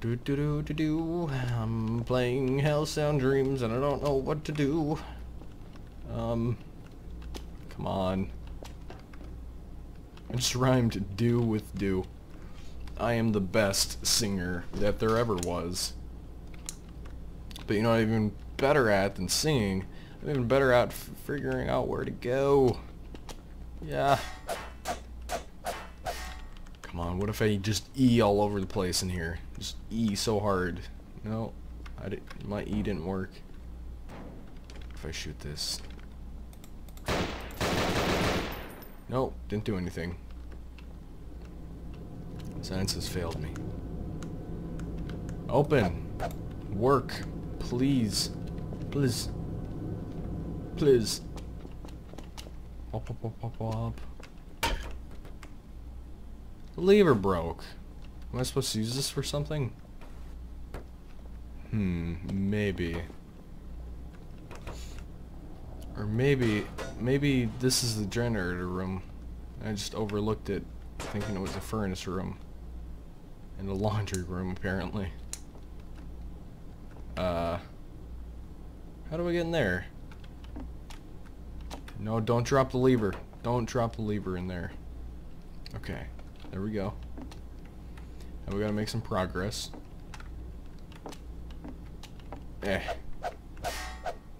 Do do do do do. I'm playing Hellsound Dreams and I don't know what to do. Um, come on. I just rhymed do with do. I am the best singer that there ever was. But you know I'm even better at than singing? I'm even better at figuring out where to go. Yeah. Come on, what if I just E all over the place in here? Just E so hard. No, I did, my E didn't work. If I shoot this. Nope, didn't do anything. Science has failed me. Open. Work. Please. Please. Please. Up, up, up, up, up. The lever broke. Am I supposed to use this for something? Hmm, maybe. Or maybe, maybe this is the generator room. I just overlooked it, thinking it was the furnace room. And the laundry room, apparently. Uh, how do I get in there? No, don't drop the lever. Don't drop the lever in there. Okay, there we go. Now we gotta make some progress. Eh.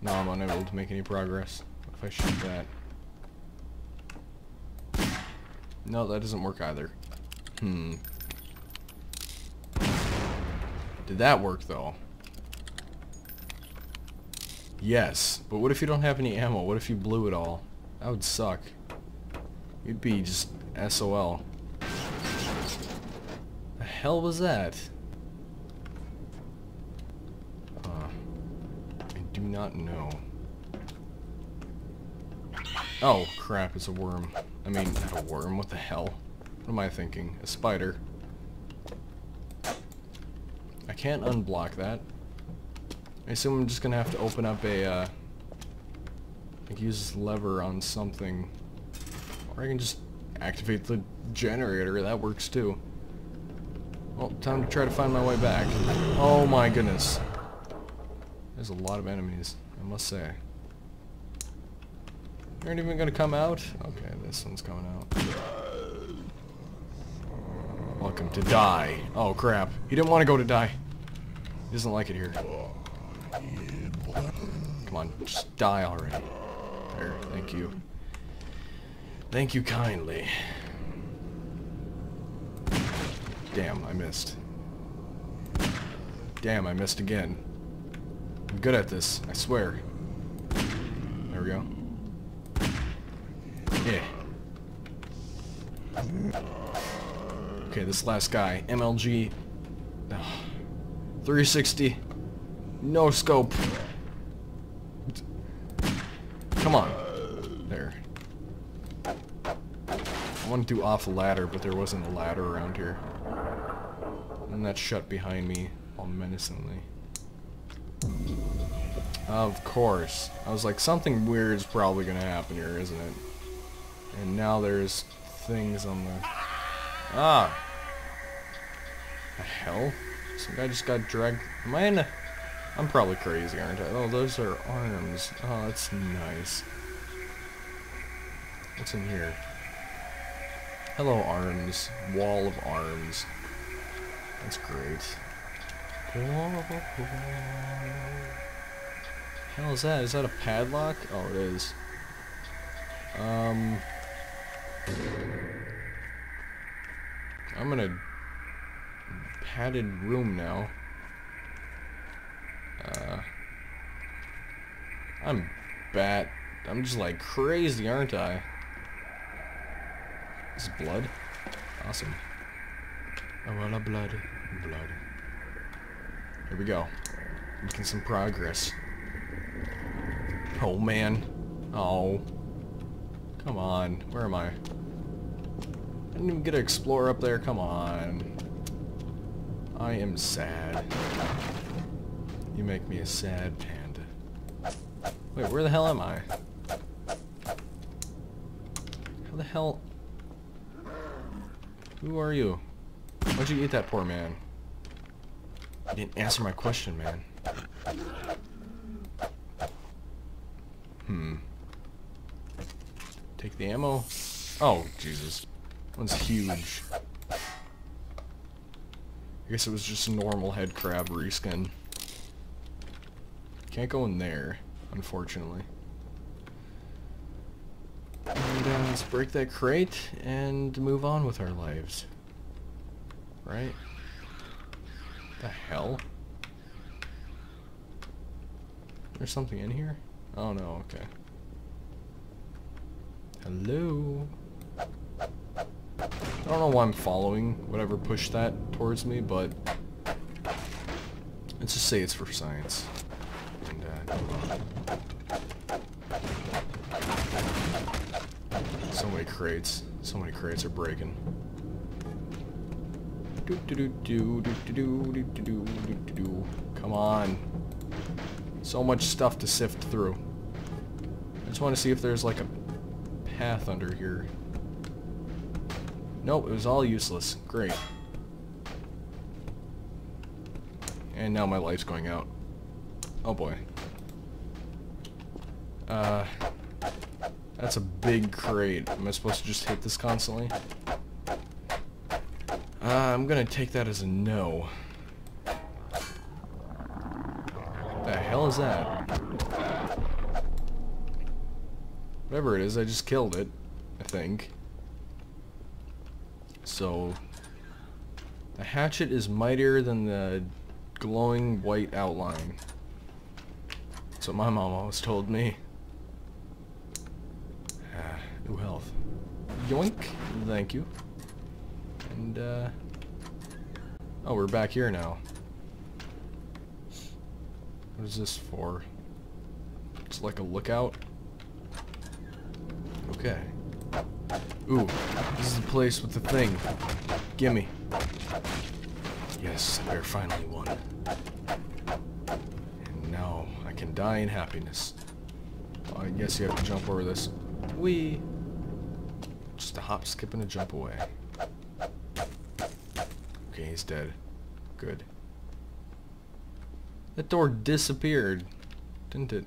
Now I'm unable to make any progress. What if I shoot that? No, that doesn't work either. Hmm. Did that work, though? Yes, but what if you don't have any ammo? What if you blew it all? That would suck. You'd be just SOL. Hell was that? Uh, I do not know. Oh, crap, it's a worm. I mean, not a worm, what the hell? What am I thinking? A spider. I can't unblock that. I assume I'm just gonna have to open up a, uh, like use this lever on something. Or I can just activate the generator, that works too. Well, time to try to find my way back. Oh my goodness. There's a lot of enemies, I must say. You aren't even gonna come out? Okay, this one's coming out. Welcome to die. Oh crap. He didn't want to go to die. He doesn't like it here. Come on, just die already. There, thank you. Thank you kindly. Damn, I missed. Damn, I missed again. I'm good at this, I swear. There we go. Yeah. Okay, this last guy, MLG. 360. No scope. Come on. There. I wanted to do off a ladder, but there wasn't a ladder around here. And that shut behind me all menacingly. Of course. I was like, something weird is probably gonna happen here, isn't it? And now there's things on the... Ah! The hell? Some guy just got dragged... Am I in a... I'm probably crazy, aren't I? Oh, those are arms. Oh, that's nice. What's in here? Hello, arms. Wall of arms. That's great. Hell is that? Is that a padlock? Oh, it is. Um... I'm in a padded room now. Uh, I'm bat. I'm just like crazy, aren't I? This is blood. Awesome. Oh, well, blood. Blood. Here we go. Making some progress. Oh, man. Oh. Come on. Where am I? I didn't even get to explore up there. Come on. I am sad. You make me a sad panda. Wait, where the hell am I? How the hell... Who are you? Why'd you eat that poor man? You didn't answer my question, man. Hmm. Take the ammo. Oh, Jesus. One's huge. I guess it was just a normal head crab reskin. Can't go in there, unfortunately. And uh, let's break that crate and move on with our lives. Right? The hell? There's something in here? Oh no, okay. Hello? I don't know why I'm following whatever pushed that towards me, but let's just say it's for science. And, uh, so many crates. So many crates are breaking. Do do do do do do do do do do do. Come on. So much stuff to sift through. I just want to see if there's like a path under here. Nope, it was all useless. Great. And now my light's going out. Oh boy. Uh, that's a big crate. Am I supposed to just hit this constantly? Uh, I'm gonna take that as a no. What the hell is that? Whatever it is, I just killed it. I think. So, the hatchet is mightier than the glowing white outline. That's what my mom always told me. Ah, ooh, health. Yoink. Thank you. And, uh... Oh, we're back here now. What is this for? It's like a lookout? Okay. Ooh, this is the place with the thing. Gimme. Yes, I finally won. And now I can die in happiness. Well, I guess you have to jump over this. Wee. Just a hop, skip, and a jump away. Okay, he's dead. Good. That door disappeared, didn't it?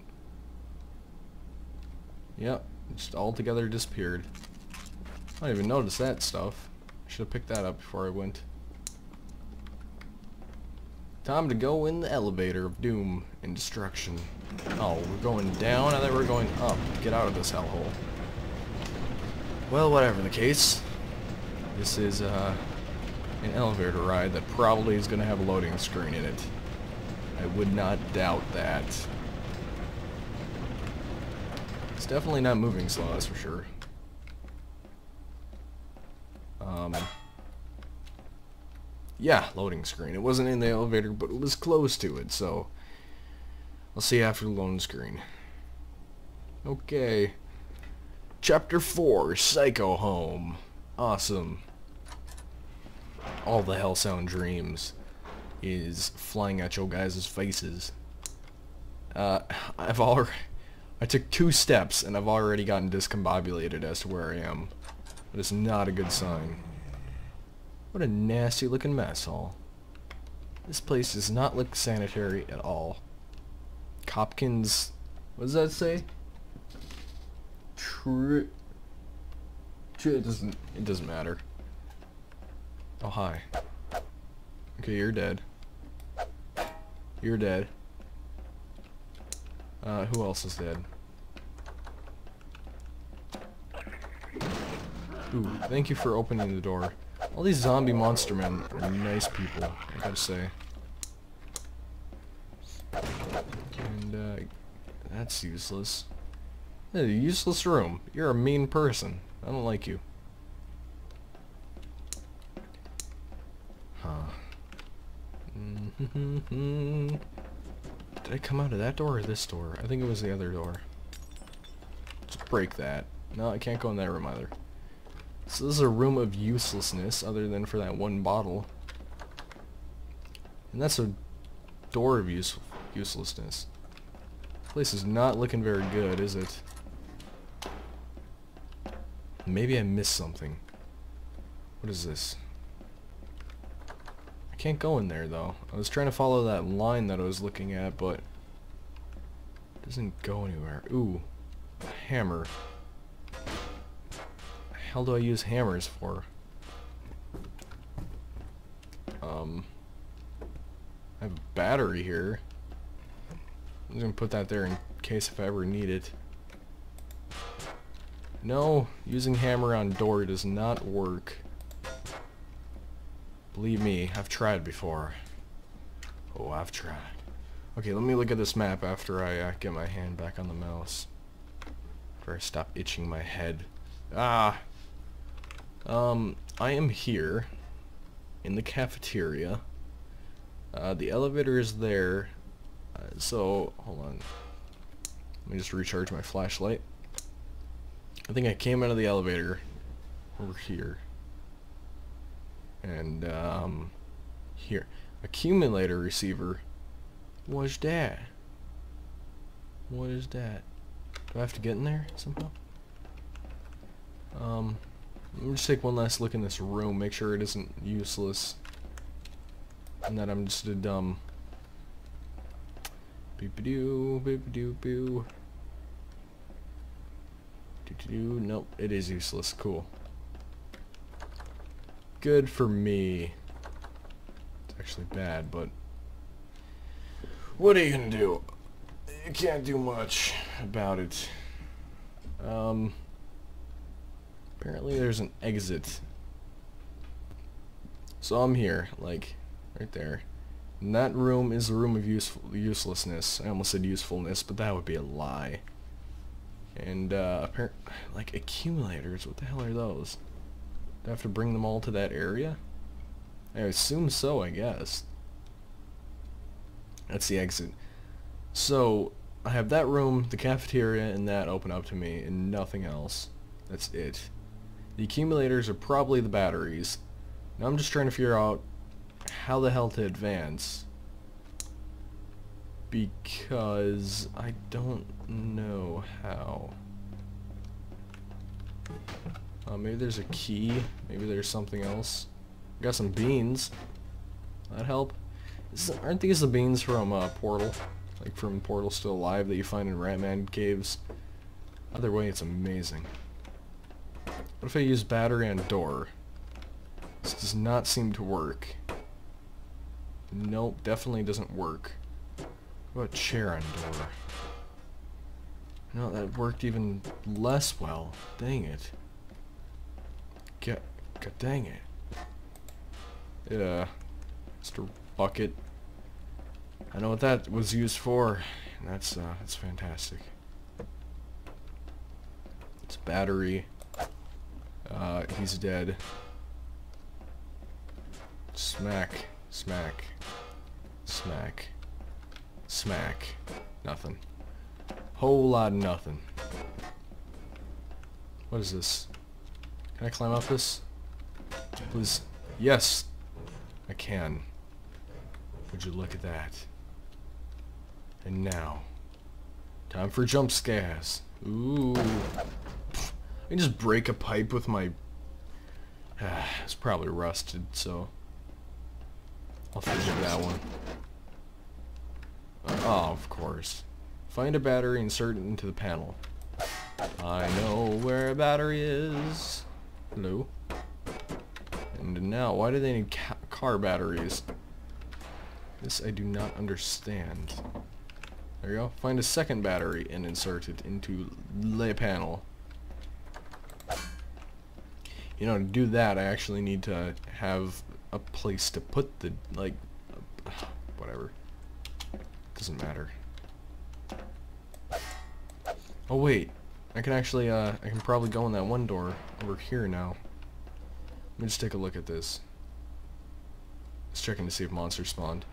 Yep, just altogether disappeared. I didn't even notice that stuff. Should have picked that up before I went. Time to go in the elevator of doom and destruction. Oh, we're going down? I thought we were going up. Get out of this hellhole. Well, whatever the case. This is uh, an elevator ride that probably is going to have a loading screen in it. I would not doubt that. It's definitely not moving slow, that's for sure. Um, yeah, loading screen. It wasn't in the elevator, but it was close to it, so I'll see after the loading screen. Okay. Chapter 4, Psycho Home. Awesome. All the Hellsound Dreams is flying at your guys' faces. Uh, I've already... I took two steps and I've already gotten discombobulated as to where I am. That is not a good sign. What a nasty looking mess, all. This place does not look sanitary at all. Copkins... What does that say? True... It doesn't... It doesn't matter. Oh, hi. Okay, you're dead. You're dead. Uh, who else is dead? Ooh, thank you for opening the door. All these zombie monster men are nice people, I gotta say. And, uh, that's useless. a useless room. You're a mean person. I don't like you. Huh. Mm-hmm. Did I come out of that door or this door? I think it was the other door. Let's break that. No, I can't go in that room either. So this is a room of uselessness other than for that one bottle. And that's a door of use uselessness. This place is not looking very good, is it? Maybe I missed something. What is this? Can't go in there though. I was trying to follow that line that I was looking at, but it doesn't go anywhere. Ooh, a hammer. The hell do I use hammers for? Um, I have a battery here. I'm gonna put that there in case if I ever need it. No, using hammer on door does not work. Believe me, I've tried before. Oh, I've tried. Okay, let me look at this map after I uh, get my hand back on the mouse. After I stop itching my head. Ah! Um, I am here in the cafeteria. Uh, the elevator is there. Uh, so, hold on. Let me just recharge my flashlight. I think I came out of the elevator over here. And, um, here. Accumulator receiver. What's that? What is that? Do I have to get in there somehow? Um, let me just take one last look in this room, make sure it isn't useless. And that I'm just a dumb... Beep-a-doo, beep-a-doo-boo. Do-do-do, nope, it is useless, cool. Good for me. It's actually bad, but... What are you gonna do? You can't do much about it. Um... Apparently there's an exit. So I'm here, like, right there. And that room is a room of useful uselessness. I almost said usefulness, but that would be a lie. And, uh, apparent like, accumulators, what the hell are those? Do I have to bring them all to that area? I assume so, I guess. That's the exit. So, I have that room, the cafeteria, and that open up to me, and nothing else. That's it. The accumulators are probably the batteries. Now I'm just trying to figure out how the hell to advance. Because I don't know how. Uh, maybe there's a key. Maybe there's something else. Got some beans. That help? Is, aren't these the beans from uh, Portal? Like from Portal Still Alive that you find in Rattmann caves? Either way, it's amazing. What if I use battery on door? This does not seem to work. Nope, definitely doesn't work. What about chair on door? No, that worked even less well. Dang it. Get, dang it. Yeah, Mr. Bucket. I know what that was used for. And that's, uh, that's fantastic. It's battery. Uh, he's dead. Smack. Smack. Smack. Smack. Nothing. Whole lot of nothing. What is this? Can I climb up this? Please. Yes! I can. Would you look at that? And now. Time for jump scares. Ooh. I can just break a pipe with my... it's probably rusted, so... I'll forgive that one. Oh, of course. Find a battery, insert it into the panel. I know where a battery is. Hello? And now, why do they need ca car batteries? This I do not understand. There you go. Find a second battery and insert it into the panel. You know, to do that, I actually need to have a place to put the, like, whatever. Doesn't matter. Oh, wait. I can actually, uh, I can probably go in that one door over here now. Let me just take a look at this. Just checking to see if monsters spawned.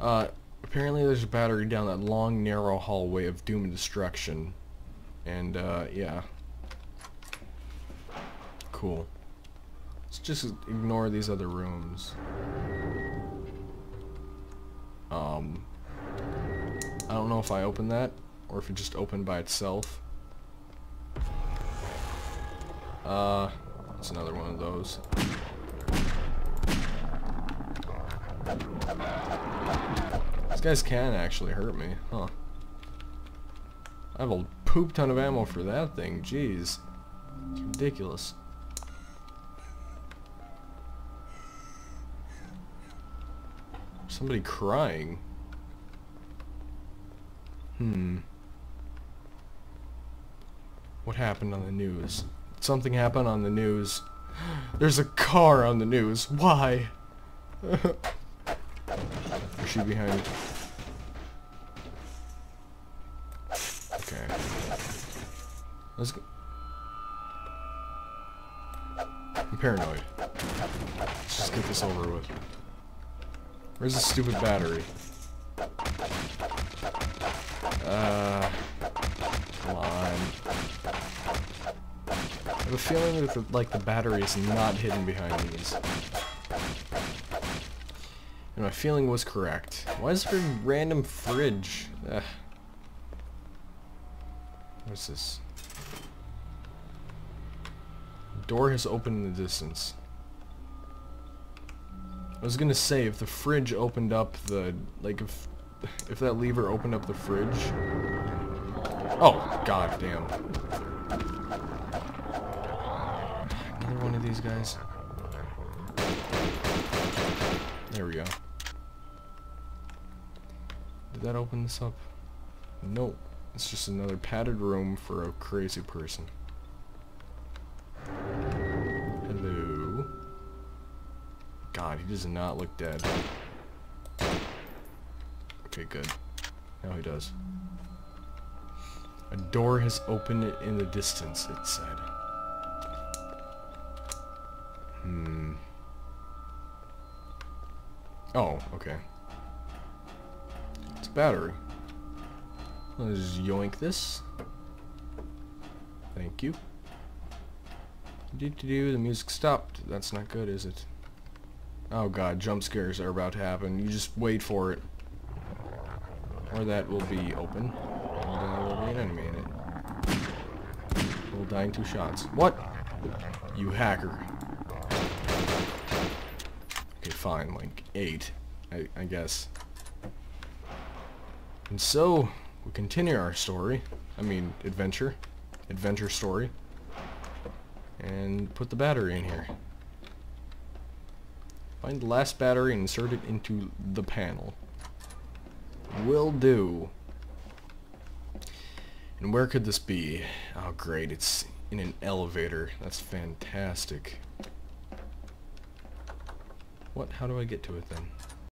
Uh, apparently there's a battery down that long, narrow hallway of doom and destruction. And, uh, yeah. Cool. Let's just ignore these other rooms. Um, I don't know if I opened that, or if it just opened by itself. Uh, it's another one of those. These guys can actually hurt me, huh? I have a poop ton of ammo for that thing, jeez. It's ridiculous. Somebody crying. Hmm. What happened on the news? Something happened on the news. There's a car on the news. Why? Is she behind? Okay. Let's go. I'm paranoid. Let's just get this over with. Where's the stupid battery? Uh, come on. I have a feeling that like the battery is not hidden behind these. And my feeling was correct. Why is there a random fridge? Ugh. What's this? Door has opened in the distance. I was gonna say, if the fridge opened up the... Like, if, if that lever opened up the fridge... Oh, god damn. Another one of these guys. There we go. Did that open this up? Nope. It's just another padded room for a crazy person. Hello. God, he does not look dead. Okay, good. Now he does. A door has opened in the distance, it said. Oh, okay. It's a battery. Let's yoink this. Thank you. Do do do. The music stopped. That's not good, is it? Oh god, jump scares are about to happen. You just wait for it. Or that will be open. And there will be an enemy in it. Will die in two shots. What? You hacker. Okay, fine. Like, eight. I, I guess. And so, we continue our story. I mean, adventure. Adventure story. And put the battery in here. Find the last battery and insert it into the panel. Will do. And where could this be? Oh great, it's in an elevator. That's fantastic. What? How do I get to it then?